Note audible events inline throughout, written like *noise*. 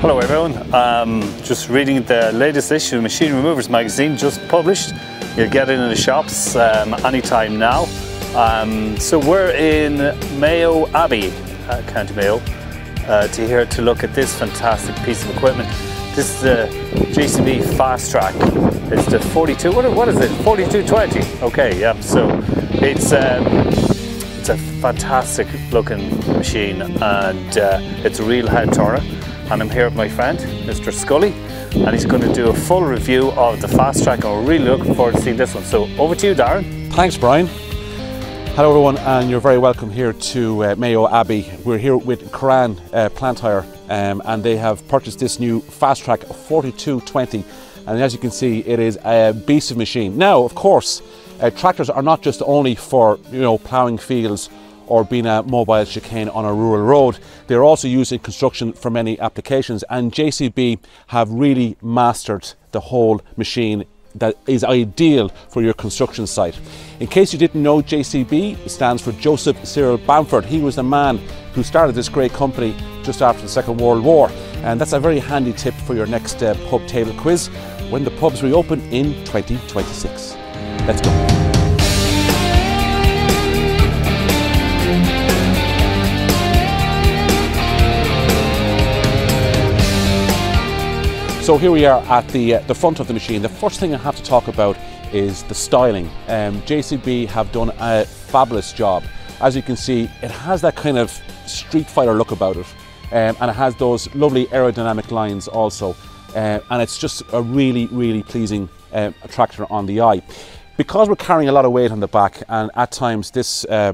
Hello everyone. Um, just reading the latest issue of Machinery Movers magazine, just published. You'll get it in the shops um, anytime now. Um, so we're in Mayo Abbey, uh, County Mayo, uh, to here to look at this fantastic piece of equipment. This is the JCB Fastrac. It's the 42. What, what is it? 4220. Okay, yeah. So it's um, it's a fantastic looking machine and uh, it's a real head turner. And I'm here with my friend, Mr. Scully, and he's going to do a full review of the Fastrac and we're really looking forward to seeing this one. So over to you, Darren. Thanks, Brian. Hello, everyone, and you're very welcome here to uh, Mayo Abbey. We're here with Kirrane uh, um, and they have purchased this new Fastrac 4220. And as you can see, it is a beast of a machine. Now, of course, uh, tractors are not just only for you know ploughing fields or being a mobile chicane on a rural road. They're also used in construction for many applications, and JCB have really mastered the whole machine that is ideal for your construction site. In case you didn't know, JCB stands for Joseph Cyril Bamford. He was the man who started this great company just after the Second World War, and that's a very handy tip for your next uh, pub table quiz when the pubs reopen in 2026. Let's go. So here we are at the, uh, the front of the machine. The first thing I have to talk about is the styling. Um, JCB have done a fabulous job. As you can see, it has that kind of street fighter look about it. Um, and it has those lovely aerodynamic lines also. Uh, and it's just a really, really pleasing tractor on the eye. Because we're carrying a lot of weight on the back and at times this uh,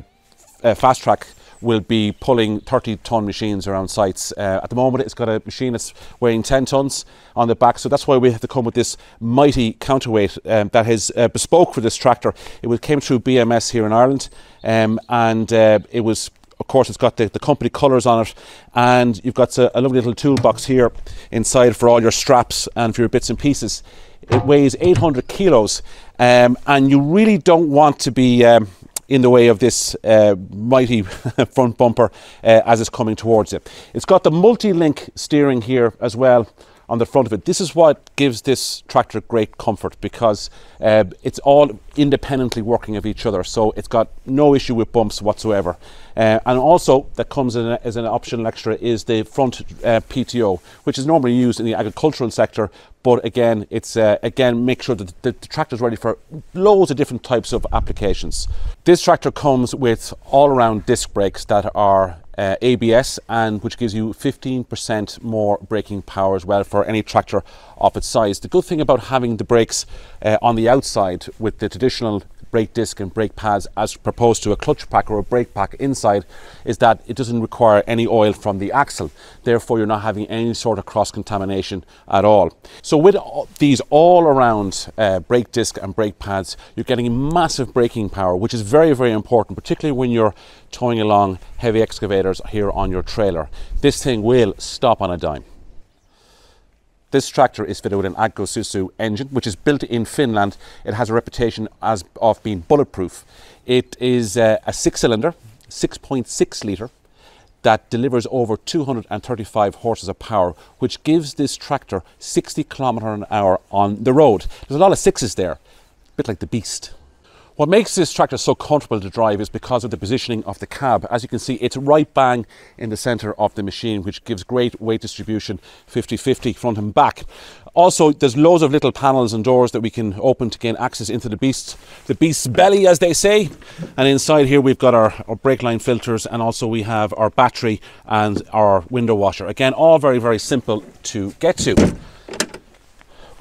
uh Fastrac will be pulling 30 ton machines around sites. Uh, at the moment, it's got a machine that's weighing 10 tons on the back, so that's why we have to come with this mighty counterweight um, that is uh, bespoke for this tractor. It came through BMS here in Ireland, um, and uh, it was of course, it's got the, the company colours on it, and you've got a, a, lovely little toolbox here inside for all your straps and for your bits and pieces. It weighs 800 kilos, um, and you really don't want to be um, in the way of this uh, mighty *laughs* front bumper uh, as it's coming towards it. It's got the multi-link steering here as well on the front of it. This is what gives this tractor great comfort because uh, it's all independently working of each other. So it's got no issue with bumps whatsoever. Uh, and also that comes a, as an optional extra is the front uh, PTO, which is normally used in the agricultural sector. But again, it's uh, again make sure that the, the tractor is ready for loads of different types of applications. This tractor comes with all-around disc brakes that are uh, ABS and which gives you 15% more braking power as well for any tractor of its size. The good thing about having the brakes uh, on the outside with the traditional brake disc and brake pads as proposed to a clutch pack or a brake pack inside is that it doesn't require any oil from the axle. Therefore, you're not having any sort of cross contamination at all. So with these all around uh, brake disc and brake pads, you're getting massive braking power, which is very, very important, particularly when you're towing along heavy excavators here on your trailer. This thing will stop on a dime. This tractor is fitted with an Agco Sisu engine, which is built in Finland. It has a reputation as of being bulletproof. It is uh, a six-cylinder, 6.6 litre, that delivers over 235 horses of power, which gives this tractor 60 kilometre an hour on the road. There's a lot of sixes there, a bit like the Beast. What makes this tractor so comfortable to drive is because of the positioning of the cab. As you can see, it's right bang in the center of the machine, which gives great weight distribution 50-50 front and back. Also, there's loads of little panels and doors that we can open to gain access into the beast, the beast's belly, as they say. And inside here, we've got our, our brake line filters, and also we have our battery and our window washer. Again, all very, very simple to get to.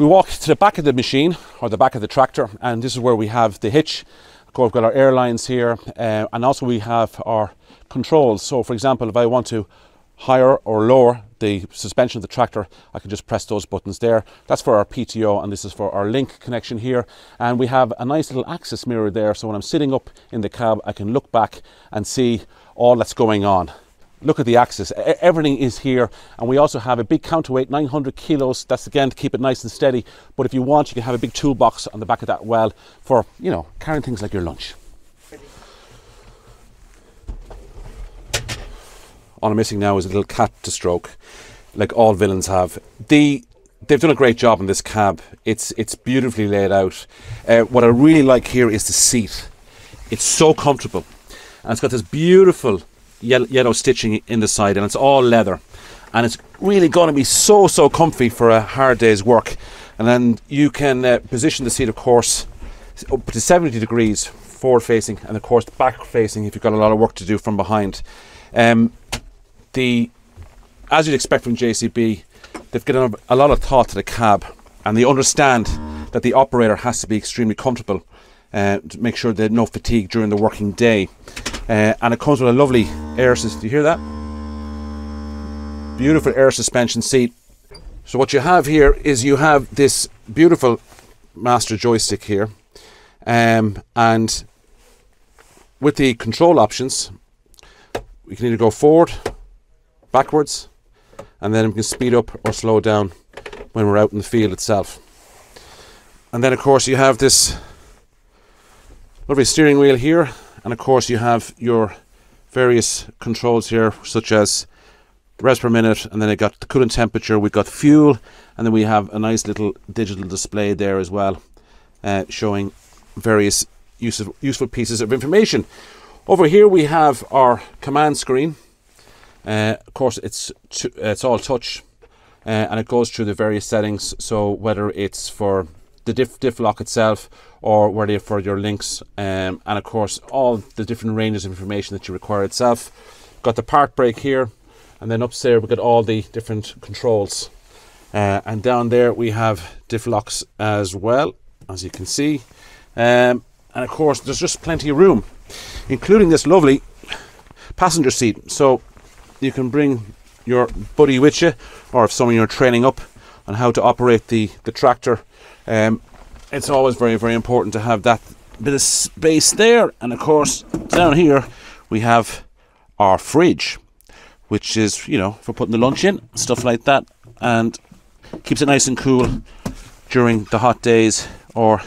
We walk to the back of the machine or the back of the tractor, and this is where we have the hitch. Of course, we've got our air lines here, uh, and also we have our controls. So, for example, if I want to higher or lower the suspension of the tractor, I can just press those buttons there. That's for our PTO, and this is for our link connection here. And we have a nice little access mirror there, so when I'm sitting up in the cab, I can look back and see all that's going on look at the axis everything is here and we also have a big counterweight 900 kilos that's again to keep it nice and steady but if you want you can have a big toolbox on the back of that well for you know carrying things like your lunch All I'm missing now is a little cat to stroke, like all villains have. The they've done a great job in this cab. It's it's beautifully laid out. Uh, what I really like here is the seat. It's so comfortable, and it's got this beautiful yellow, stitching in the side, and it's all leather, and it's really going to be so so comfy for a hard day's work. And then you can uh, position the seat, of course, up to 70 degrees forward facing, and of course back facing if you've got a lot of work to do from behind. Um, the as you'd expect from JCB, they've given a lot of thought to the cab and they understand that the operator has to be extremely comfortable uh, to make sure there's no fatigue during the working day. Uh, and it comes with a lovely air Do you hear that? Beautiful air suspension seat. So what you have here is you have this beautiful master joystick here, um, and with the control options, we can either go forward, backwards, and then we can speed up or slow down when we're out in the field itself. And then, of course, you have this lovely steering wheel here, and of course, you have your various controls here, such as the revs per minute, and then I got the coolant temperature, we've got fuel, and then we have a nice little digital display there as well, uh, showing various useful, useful pieces of information. Over here we have our command screen, uh, of course, it's it's all touch, uh, and it goes through the various settings. So whether it's for the diff, diff lock itself or whether for your links, um, and of course all the different ranges of information that you require itself. Got the part brake here, and then upstairs we got all the different controls. Uh, and down there we have diff locks as well, as you can see. Um, and of course, there's just plenty of room, including this lovely passenger seat. So you can bring your buddy with you, or if someone you're training up on how to operate the, the tractor, um, it's always very, very important to have that bit of space there. And of course, down here we have our fridge, which is, you know, for putting the lunch in, stuff like that, and keeps it nice and cool during the hot days or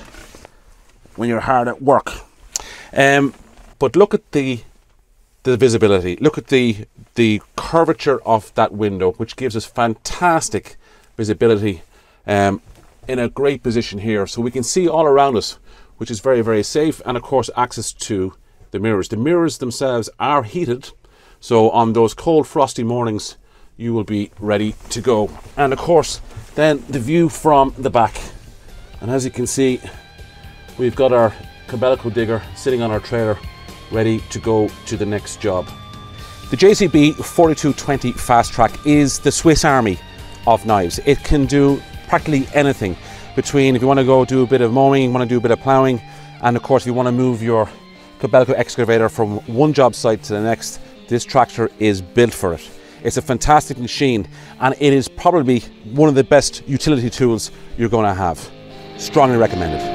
when you're hard at work. Um, but look at the the visibility. Look at the the curvature of that window, which gives us fantastic visibility um, in a great position here. So we can see all around us, which is very, very safe. And of course, access to the mirrors. The mirrors themselves are heated. So on those cold, frosty mornings, you will be ready to go. And of course, then the view from the back. And as you can see, we've got our Kobelco digger sitting on our trailer ready to go to the next job. The JCB 4220 Fastrac is the Swiss Army of knives. It can do practically anything between if you want to go do a bit of mowing, you want to do a bit of ploughing, and of course if you want to move your Kobelco excavator from one job site to the next, this tractor is built for it. It's a fantastic machine and it is probably one of the best utility tools you're going to have. Strongly recommended.